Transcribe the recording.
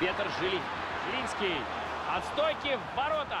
Петр Жилин. Жилинский. От стойки в ворота.